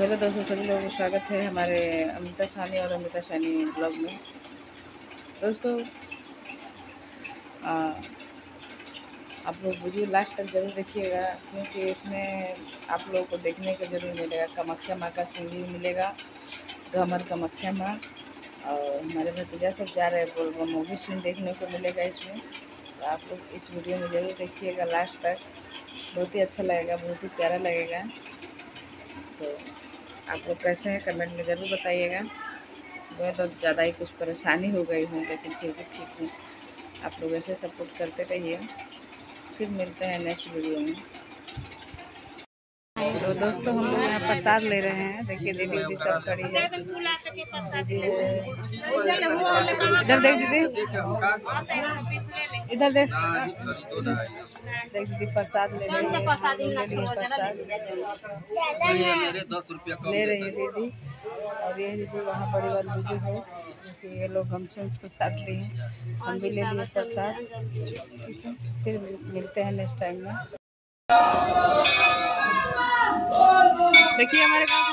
Hello दोस्तों सभी लोगों को स्वागत है हमारे अमिता सानी और अमिता सानी ब्लॉग में। दोस्तों आ, आप लोग वीडियो लास्ट तक ज़रूर देखिएगा क्योंकि इसमें आप लोगों को देखने को ज़रूर मिलेगा। कामाख्या माँ का सिंह भी मिलेगा गमर कामाख्या माँ और हमारे भतीजा सब जा रहे हैं बोल वो भी सीन देखने को मिलेगा इसमें। तो आप लोग इस वीडियो में ज़रूर देखिएगा लास्ट तक। बहुत ही अच्छा लगेगा बहुत ही प्यारा लगेगा। तो आप लोग कैसे हैं? कमेंट में ज़रूर बताइएगा। मैं तो ज़्यादा ही कुछ परेशानी हो गई हूँ, लेकिन फिर भी ठीक हूँ। आप लोग ऐसे सपोर्ट करते रहिए। फिर मिलते हैं नेक्स्ट वीडियो में। तो दोस्तों, हम लोग यहाँ प्रसाद ले रहे हैं। देखिए दीदी दीदी सब खड़ी है। इधर देख दीदी। इधर देख। देख दीदी प्रसाद ले रही है? ले प्रसाद। ले रही है दीदी। और ये दीदी वहाँ बड़ी वाली दीदी है। ये लोग हमसे प्रसाद लिए हम भी ले लिए प्रसाद। ठीक है फिर मिलते हैं नेक्स्ट टाइम में। देखिए हमारे गाँव के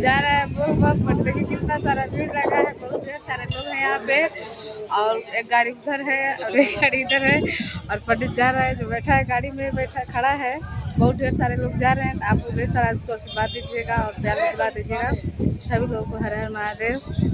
जा रहा है बम बट देखिए कितना सारा भीड़ लगा है, बहुत ढेर सारे लोग हैं यहाँ पे। और एक गाड़ी उधर है और एक गाड़ी इधर है। और पंडित जा रहा है, जो बैठा है गाड़ी में, बैठा, खड़ा है। बहुत ढेर सारे लोग जा रहे हैं। आप ढेर सारा इसको आशीर्वाद दीजिएगा और प्यार दिला दीजिएगा। सभी लोगों को हरे हर महादेव।